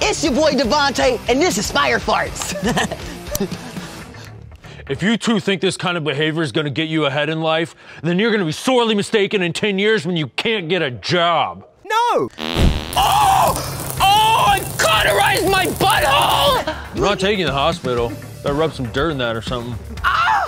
It's your boy Devontae, and this is Fire Farts. If you two think this kind of behavior is going to get you ahead in life, then you're going to be sorely mistaken in 10 years when you can't get a job. No! Oh! Oh, I cauterized my butthole! I'm not taking you to the hospital. Better rub some dirt in that or something. Ah!